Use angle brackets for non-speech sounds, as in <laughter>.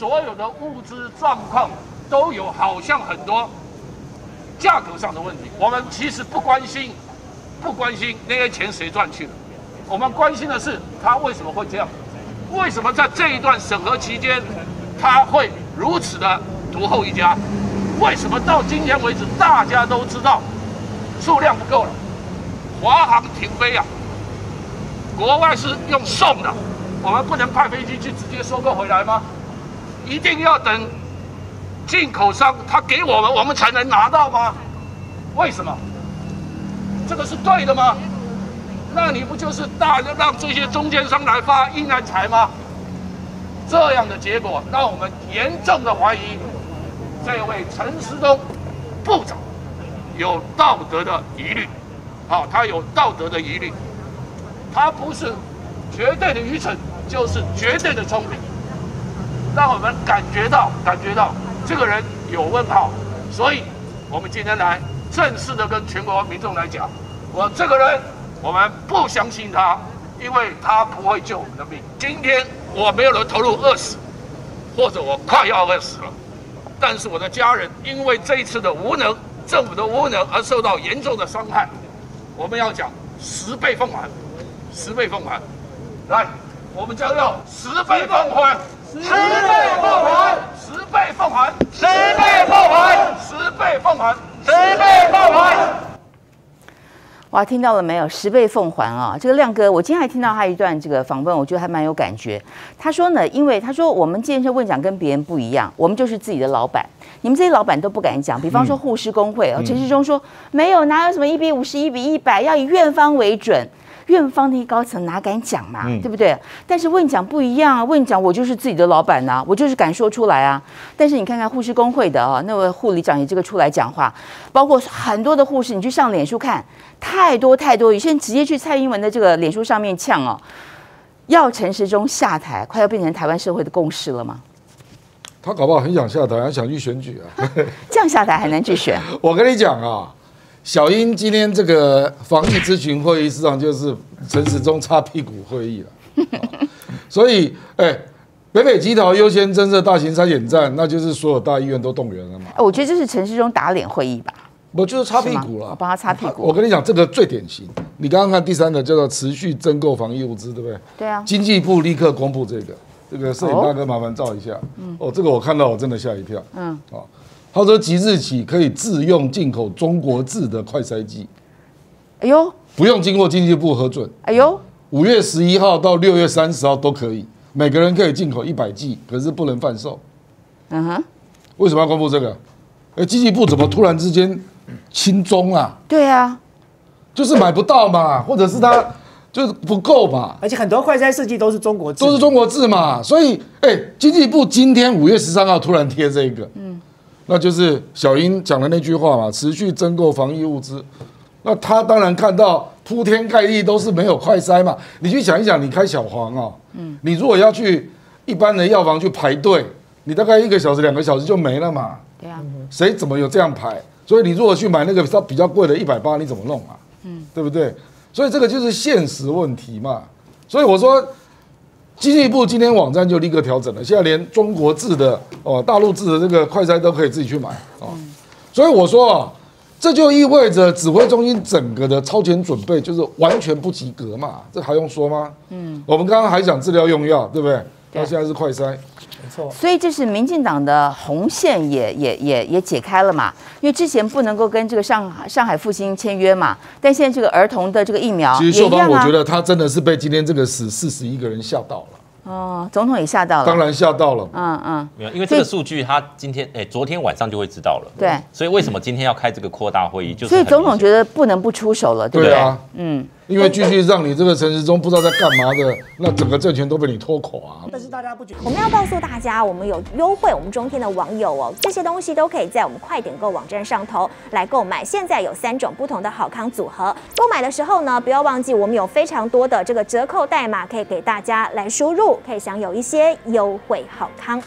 所有的物资状况都有好像很多价格上的问题。我们其实不关心，不关心那些钱谁赚去了，我们关心的是他为什么会这样，为什么在这一段审核期间他会如此的独后一家？为什么到今天为止大家都知道数量不够了，华航停飞啊？国外是用送的，我们不能派飞机去直接收购回来吗？一定要等进口商他给我们，我们才能拿到吗？为什么？这个是对的吗？那你不就是大让这些中间商来发应难财吗？这样的结果让我们严重的怀疑，这位陈时中部长有道德的疑虑。好，他有道德的疑虑。他不是绝对的愚蠢，就是绝对的聪明，让我们感觉到感觉到这个人有问号，所以我们今天来正式的跟全国民众来讲，我这个人我们不相信他，因为他不会救我们的命。今天我没有人投入饿死，或者我快要饿死了，但是我的家人因为这一次的无能，政府的无能而受到严重的伤害，我们要讲十倍奉还。十倍奉还，来，我们将要十倍奉还，十倍奉还，十倍奉还，十倍奉还，十倍奉还，十倍奉还。哇，听到了没有？十倍奉还啊！这个亮哥，我今天还听到他一段这个访问，我觉得还蛮有感觉。他说呢，因为他说我们建设问讲跟别人不一样，我们就是自己的老板，你们这些老板都不敢讲。比方说护士工会啊，陈世忠说没有，哪有什么一比五十、一比一百，要以院方为准。院方那些高层哪敢讲嘛，对不对？但是问讲不一样啊，问讲我就是自己的老板呐，我就是敢说出来啊。但是你看看护士工会的啊，那位护理长也这个出来讲话，包括很多的护士，你去上脸书看，太多太多，有些人直接去蔡英文的这个脸书上面呛哦，要陈时中下台，快要变成台湾社会的共识了吗？他搞不好很想下台，还想去选举啊。<laughs> 这样下台还能去选？我跟你讲啊。小英今天这个防疫咨询会议，实际上就是陈时中擦屁股会议了。<laughs> 所以，哎，北北基桃优先增设大型筛检站，那就是所有大医院都动员了嘛？我觉得这是陈时中打脸会议吧？我就是擦屁股了，帮他擦屁股。我跟你讲，这个最典型。你刚刚看第三个叫做持续增购防疫物资，对不对？对啊。经济部立刻公布这个，这个摄影大哥麻烦照一下。嗯。哦，这个我看到我真的吓一跳。嗯。好。他说即日起可以自用进口中国制的快筛剂，哎呦，不用经过经济部核准，哎呦，五月十一号到六月三十号都可以，每个人可以进口一百剂，可是不能贩售。嗯哼，为什么要公布这个？哎，经济部怎么突然之间轻中啊？对啊，就是买不到嘛，或者是他 <laughs> 就是不够嘛。而且很多快筛试剂都是中国制，都是中国制嘛，所以哎，经济部今天五月十三号突然贴这个，嗯。那就是小英讲的那句话嘛，持续增购防疫物资。那他当然看到铺天盖地都是没有快筛嘛。你去想一想，你开小黄啊，嗯，你如果要去一般的药房去排队，你大概一个小时、两个小时就没了嘛。对啊，谁怎么有这样排？所以你如果去买那个稍比较贵的一百八，你怎么弄啊？嗯，对不对？所以这个就是现实问题嘛。所以我说。经济部今天网站就立刻调整了，现在连中国制的哦，大陆制的这个快餐都可以自己去买哦。所以我说啊，这就意味着指挥中心整个的超前准备就是完全不及格嘛，这还用说吗？嗯，我们刚刚还讲治疗用药，对不对？到现在是快筛。没错，所以这是民进党的红线也也也也解开了嘛？因为之前不能够跟这个上海上海复兴签约嘛，但现在这个儿童的这个疫苗，其实秀芳，我觉得他真的是被今天这个死四十一个人吓到了。哦，总统也吓到了，当然吓到了。嗯嗯，没有，因为这个数据他今天哎，昨天晚上就会知道了。对，所以为什么今天要开这个扩大会议？就所以总统觉得不能不出手了，对不对？啊，嗯。因为继续让你这个陈时中不知道在干嘛的，那整个政权都被你拖垮。但是大家不觉？我们要告诉大家，我们有优惠，我们中天的网友哦，这些东西都可以在我们快点购网站上头来购买。现在有三种不同的好康组合，购买的时候呢，不要忘记我们有非常多的这个折扣代码可以给大家来输入，可以享有一些优惠好康。